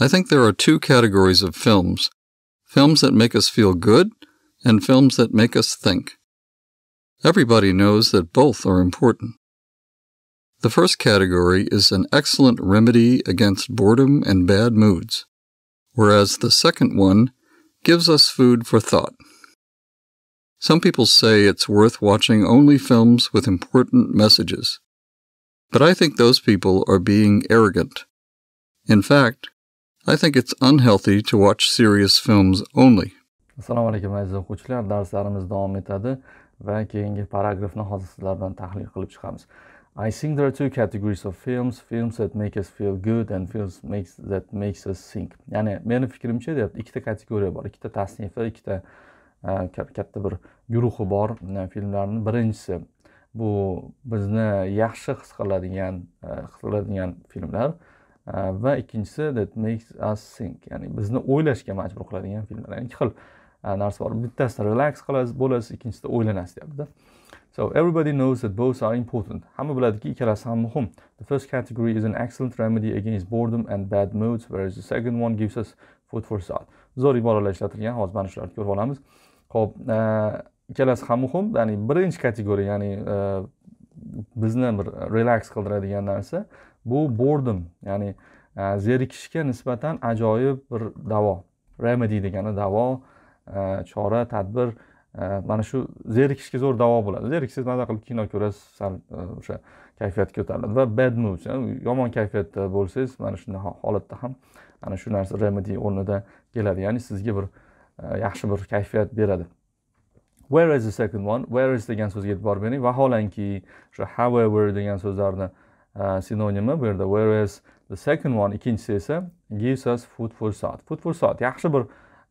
I think there are two categories of films films that make us feel good and films that make us think. Everybody knows that both are important. The first category is an excellent remedy against boredom and bad moods, whereas the second one gives us food for thought. Some people say it's worth watching only films with important messages, but I think those people are being arrogant. In fact, I think it's unhealthy to watch serious films only. assalomu alaykum aziz o'quvchilar. Darslarimiz davom etadi va keyingi paragrafni hozir sizlar bilan tahlil qilib chiqamiz. I think there are two categories of films films that make us feel good and films makes that makes us think. Ya'ni meni fikrimcha deyapti ikkita kategoriya bor ikkita tasnifi ikkita e, katta bir guruhi bor e, filmlarni. Birinchisi bu bizni yaxshi his qiladigan e, his qiladigan filmlar. Va ikkinchisi that makes us think. Ya'ni bizni o'ylashga majbur qiladigan filmlar. Ya'ni ikki xil narsa bor. Bittasida relax qilasiz bo'lasiz ikkinchisida o'ylanasiz deyaptida. So everybody knows that both are important. Hamma biladiki ikkalasi ham muhim. The first category is an excellent remedy against boredom and bad moods whereas the second one gives us food for thought. Zo'r iboralar ishlatilgan hozir mana shularni ko'rib olamiz. Ho'p ikkalasi ham muhim. Ya'ni birinchi kategoriya ya'ni bizni bir relax qildiradigan narsa. Bu boredom ya'ni e, zerikishga nisbatan ajoyib bir davo. Remedy degani davo e, chora tadbir e, mana shu zerikishga zo'r davo bo'ladi. Zeriksangiz maza qilib kino ko'rasiz sal o'sha kayfiyat ko'tariladi va bad moods yomon kayfiyatda bo'lsangiz mana shunday holatda ham ana shu narsa remedy o'rnida keladi. Ya'ni sizga bir yaxshi bir kayfiyat beradi. Where is the second one? Where is degan so'zga e'tibor bering. Vaholanki o'sha however degan so'zlarni sinonimi bu yerda. Whereas the second one ikkinchisi esa gives us food for thought. Food for thought yaxshi bir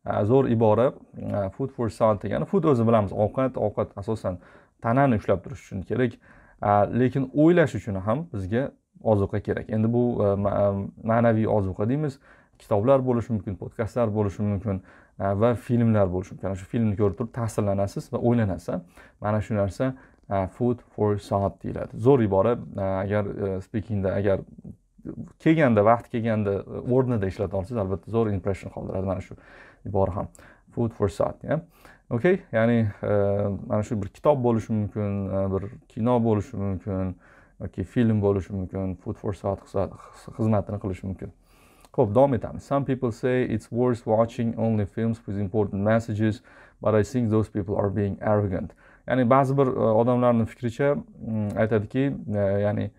e, zo'r ibora e, food for thought degani food o'zi bilamiz. Ovqat ovqat asosan tanani ushlab turish uchun kerak. E, lekin o'ylash uchun ham bizga ozuqa kerak. Endi bu ma'naviy ozuqa deymiz. Kitoblar bo'lishi mumkin podkastlar bo'lishi mumkin va filmlar bo'lishi mumkin. Ana shu filmni ko'rib turib ta'sirlanasiz va o'ylanasiz. Mana shu narsa Uh, food for soat deyiladi. Zo'r ibora uh, agar uh, speakingda agar kelganda vaqti kelganda o'rnida ishlata olsangiz albatta zo'r impression qoldiradi. Mana shu ibora ham. Food for thought ya. Okey ya'ni mana shu bir kitob bo'lishi mumkin bir kino bo'lishi mumkin yoki film bo'lishi mumkin food for thought xizmatini qilishi mumkin. Ho'p davom etamiz. Some people say it's worth watching only films with important messages but i think those people are being arrogant. Ya'ni ba'zi bir e, odamlarni fikricha mm, aytadiki e, ya'ni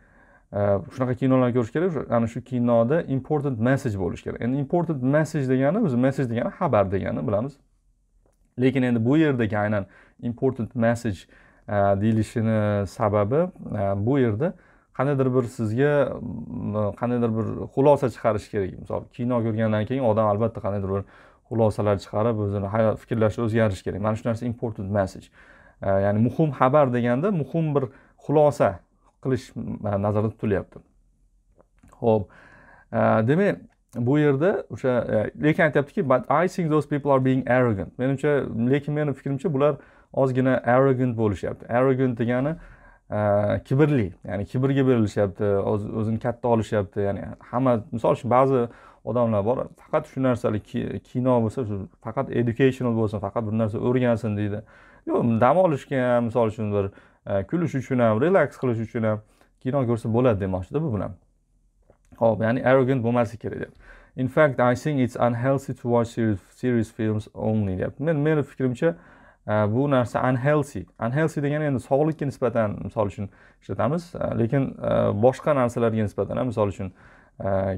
e, shunaqa kinolarni ko'rish kerak ana shu kinoda important message bo'lishi kerak. Endi important message degani o'zi message degani xabar degani bilamiz. Lekin endi bu yerdagi aynan important message deyilishini sababi bu yerda qandaydir bir sizga mm, qandaydir bir xulosa chiqarish kerak. Misol kino ko'rgandan keyin odam albatta qandaydir bir xulosalar chiqarib o'zini hayot fikrlashi o'zgarishi kerak. Mana shu narsa important message. Ya'ni muhim xabar deganda muhim bir xulosa qilish e, nazarda tutilyapti. Ho'p demak bu yerda o'sha e, lekin aytyaptiki but i think those people are being arrogant. Menimcha lekin meni fikrimcha bular ozgina arrogant bo'lishyapti. Arrogant degani e, kibrli ya'ni kibrga berilishyapti o'zini katta olishyapti. Ya'ni hamma misol uchun ba'zi odamlar bor faqat shu narsalik kino bo'lsa faqat educational bo'lsin faqat bir narsa o'rgansin deydi. Yo'q dam olishga ham misol uchun bir e, kulish uchun ham relaks qilish uchun ham kino ko'rsa bo'ladi demoqchida bu bilan. Ho'p ya'ni arrogant bo'lmaslik kerak deyapti in fact i think it's unhealthy to watch series, series films only deyapti men meni fikrimcha e, bu narsa unhealthy. Unhealthy degani endi sog'likka nisbatan misol uchun ishlatamiz. E, lekin boshqa narsalarga nisbatan ham misol uchun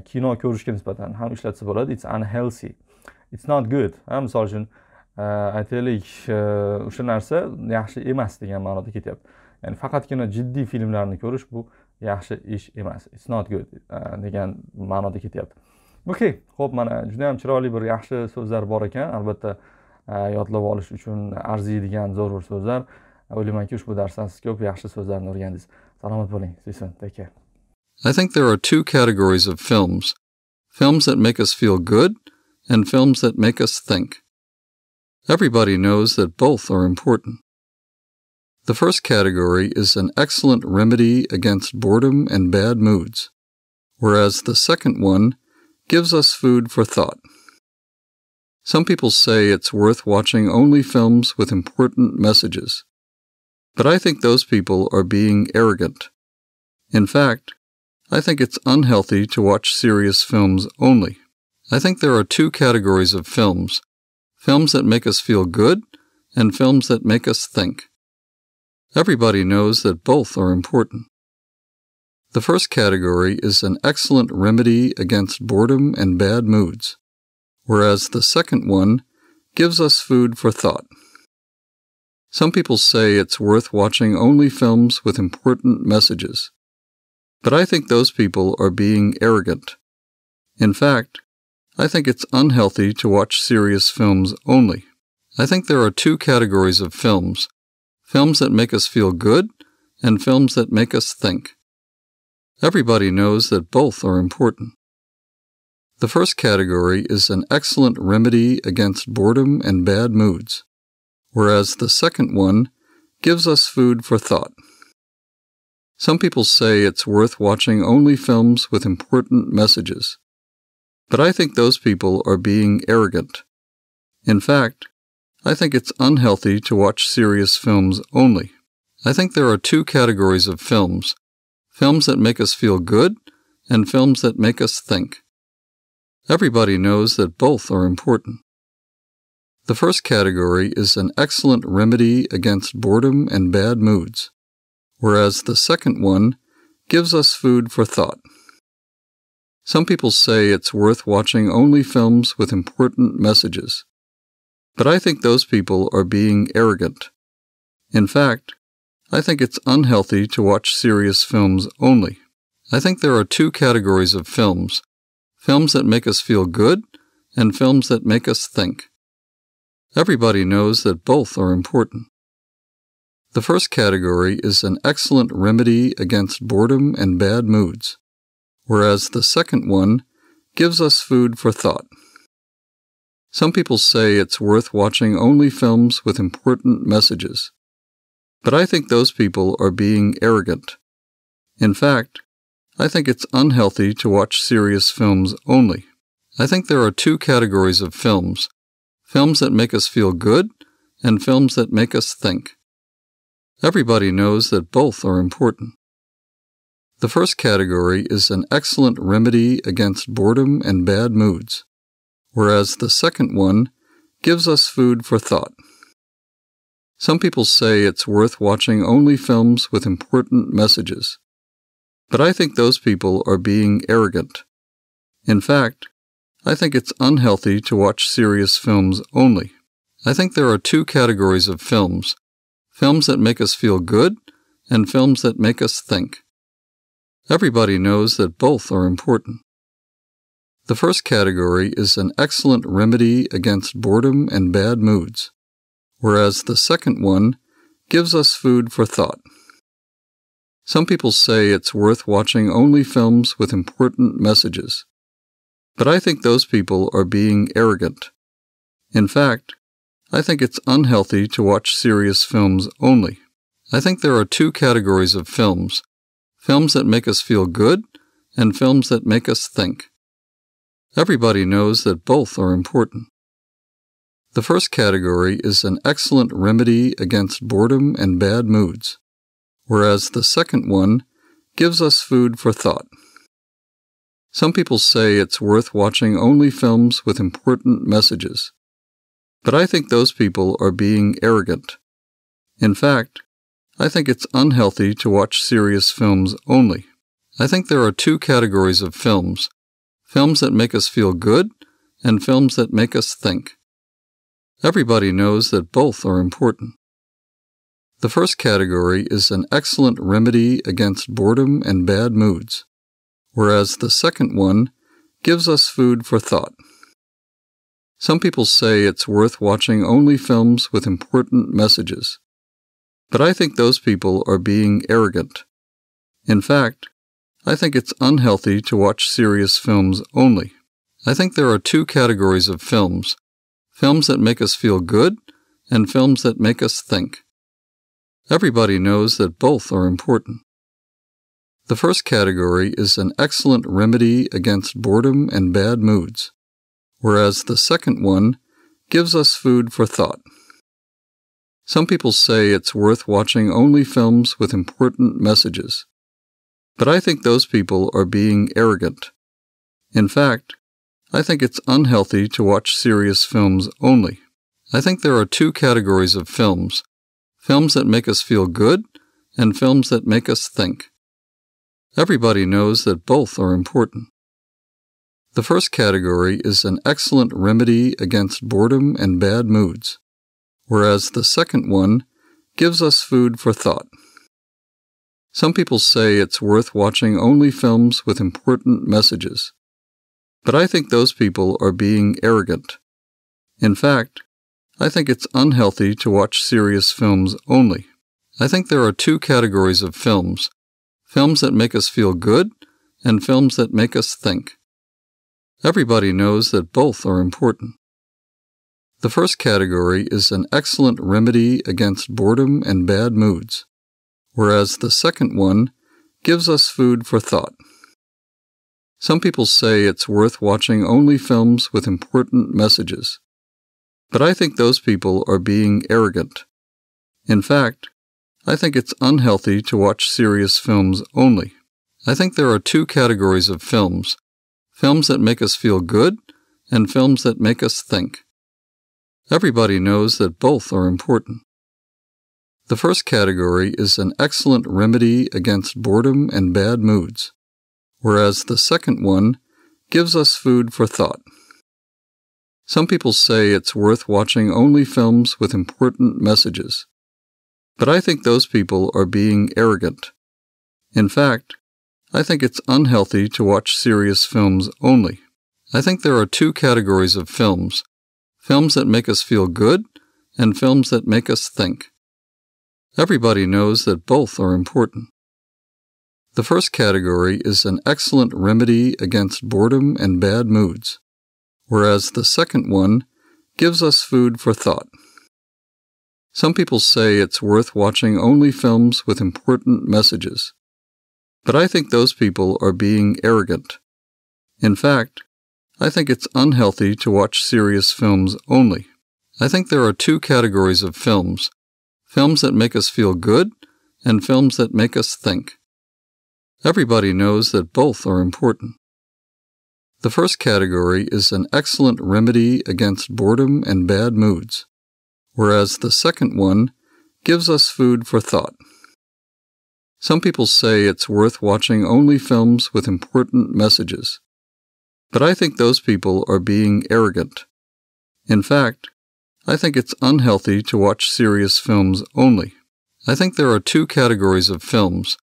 kino ko'rishga nisbatan ham ishlatsa bo'ladi. It's unhealthy. It's not good misol uchun Э, aytaylik э, o'sha narsa yaxshi emas degan ma'noda ketyapti. Ya'ni faqatgina jiddiy filmlarni ko'rish bu yaxshi ish emas. It's not good e, degan ma'noda ketyapti. Okey ho'p mana juda yam chiroyli bir yaxshi so'zlar bor ekan. Albatta e, yodlab olish uchun arziydigan zo'r so'zlar. O'ylaymanki ushbu darsdan siz ko'p yaxshi so'zlarni o'rgandingiz. Salomat bo'ling see you soon. Take care. I think there are two categories of films. Films that make us feel good and films that make us think. Everybody knows that both are important. The first category is an excellent remedy against boredom and bad moods, whereas the second one gives us food for thought. Some people say it's worth watching only films with important messages. But I think those people are being arrogant. In fact, I think it's unhealthy to watch serious films only. I think there are two categories of films films that make us feel good and films that make us think. Everybody knows that both are important. The first category is an excellent remedy against boredom and bad moods, whereas the second one gives us food for thought. Some people say it's worth watching only films with important messages, but I think those people are being arrogant. In fact, I think it's unhealthy to watch serious films only. I think there are two categories of films films that make us feel good and films that make us think. Everybody knows that both are important. The first category is an excellent remedy against boredom and bad moods, whereas the second one gives us food for thought. Some people say it's worth watching only films with important messages, but I think those people are being arrogant. In fact, I think it's unhealthy to watch serious films only. I think there are two categories of films films that make us feel good, and films that make us think. Everybody knows that both are important. The first category is an excellent remedy against boredom and bad moods, whereas the second one gives us food for thought. Some people say it's worth watching only films with important messages, but I think those people are being arrogant. In fact, I think it's unhealthy to watch serious films only. I think there are two categories of films films that make us feel good and films that make us think. Everybody knows that both are important. The first category is an excellent remedy against boredom and bad moods, whereas the second one gives us food for thought. Some people say it's worth watching only films with important messages. But I think those people are being arrogant. In fact, I think it's unhealthy to watch serious films only. I think there are two categories of films films that make us feel good and films that make us think. Everybody knows that both are important. The first category is an excellent remedy against boredom and bad moods, whereas the second one gives us food for thought. Some people say it's worth watching only films with important messages. But I think those people are being arrogant. In fact, I think it's unhealthy to watch serious films only. I think there are two categories of films films that make us feel good and films that make us think. Everybody knows that both are important. The first category is an excellent remedy against boredom and bad moods whereas the second one gives us food for thought. Some people say it's worth watching only films with important messages, but I think those people are being arrogant. In fact, I think it's unhealthy to watch serious films only. I think there are two categories of films films that make us feel good and films that make us think. Everybody knows that both are important. The first category is an excellent remedy against boredom and bad moods, whereas the second one gives us food for thought. Some people say it's worth watching only films with important messages, but I think those people are being arrogant. In fact, I think it's unhealthy to watch serious films only. I think there are two categories of films films that make us feel good and films that make us think. Everybody knows that both are important. The first category is an excellent remedy against boredom and bad moods, whereas the second one gives us food for thought. Some people say it's worth watching only films with important messages, but I think those people are being arrogant. In fact, I think it's unhealthy to watch serious films only. I think there are two categories of films films that make us feel good, and films that make us think. Everybody knows that both are important. The first category is an excellent remedy against boredom and bad moods, whereas the second one gives us food for thought. Some people say it's worth watching only films with important messages, but I think those people are being arrogant. In fact, I think it's unhealthy to watch serious films only. I think there are two categories of films films that make us feel good and films that make us think. Everybody knows that both are important. The first category is an excellent remedy against boredom and bad moods, whereas the second one gives us food for thought. Some people say it's worth watching only films with important messages, but I think those people are being arrogant. In fact, I think it's unhealthy to watch serious films only. I think there are two categories of films films that make us feel good, and films that make us think. Everybody knows that both are important. The first category is an excellent remedy against boredom and bad moods, whereas the second one gives us food for thought. Some people say it's worth watching only films with important messages, but I think those people are being arrogant. In fact, I think it's unhealthy to watch serious films only. I think there are two categories of films films that make us feel good and films that make us think. Everybody knows that both are important. The first category is an excellent remedy against boredom and bad moods, whereas the second one gives us food for thought. Some people say it's worth watching only films with important messages. But I think those people are being arrogant. In fact, I think it's unhealthy to watch serious films only. I think there are two categories of films films that make us feel good and films that make us think. Everybody knows that both are important. The first category is an excellent remedy against boredom and bad moods, whereas the second one gives us food for thought. Some people say it's worth watching only films with important messages. But I think those people are being arrogant. In fact, I think it's unhealthy to watch serious films only. I think there are two categories of films films that make us feel good and films that make us think. Everybody knows that both are important. The first category is an excellent remedy against boredom and bad moods whereas the second one gives us food for thought. Some people say it's worth watching only films with important messages, but I think those people are being arrogant. In fact, I think it's unhealthy to watch serious films only. I think there are two categories of films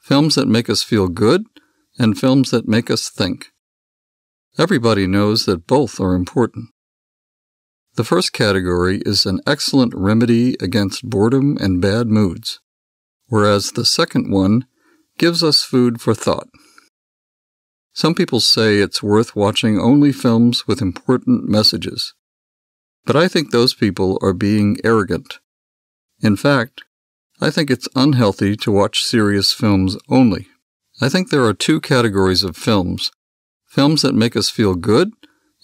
films that make us feel good and films that make us think. Everybody knows that both are important. The first category is an excellent remedy against boredom and bad moods, whereas the second one gives us food for thought. Some people say it's worth watching only films with important messages, but I think those people are being arrogant. In fact, I think it's unhealthy to watch serious films only. I think there are two categories of films films that make us feel good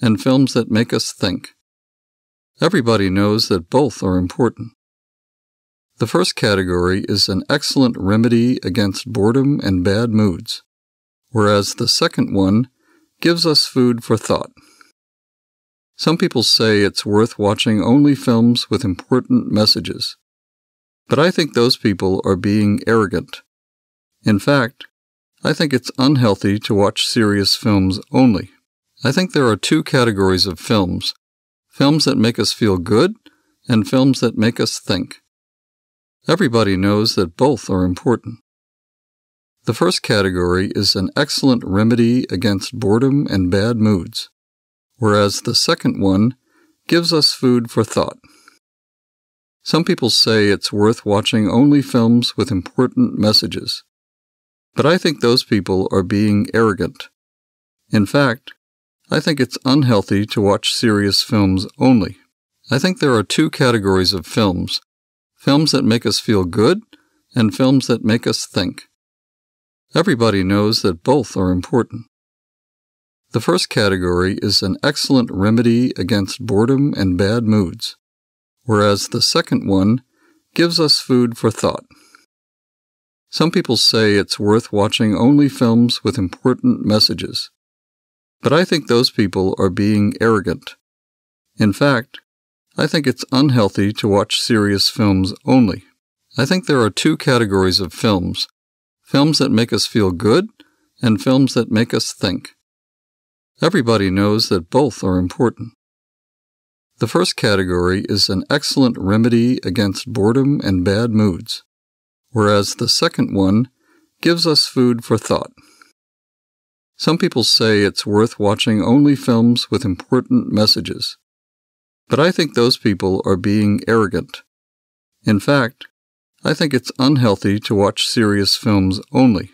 and films that make us think. Everybody knows that both are important. The first category is an excellent remedy against boredom and bad moods, whereas the second one gives us food for thought. Some people say it's worth watching only films with important messages, but I think those people are being arrogant. In fact, I think it's unhealthy to watch serious films only. I think there are two categories of films films that make us feel good, and films that make us think. Everybody knows that both are important. The first category is an excellent remedy against boredom and bad moods, whereas the second one gives us food for thought. Some people say it's worth watching only films with important messages, but I think those people are being arrogant. In fact, I think it's unhealthy to watch serious films only. I think there are two categories of films films that make us feel good and films that make us think. Everybody knows that both are important. The first category is an excellent remedy against boredom and bad moods, whereas the second one gives us food for thought. Some people say it's worth watching only films with important messages, but I think those people are being arrogant. In fact, I think it's unhealthy to watch serious films only. I think there are two categories of films films that make us feel good and films that make us think. Everybody knows that both are important. The first category is an excellent remedy against boredom and bad moods, whereas the second one gives us food for thought. Some people say it's worth watching only films with important messages, but I think those people are being arrogant. In fact, I think it's unhealthy to watch serious films only.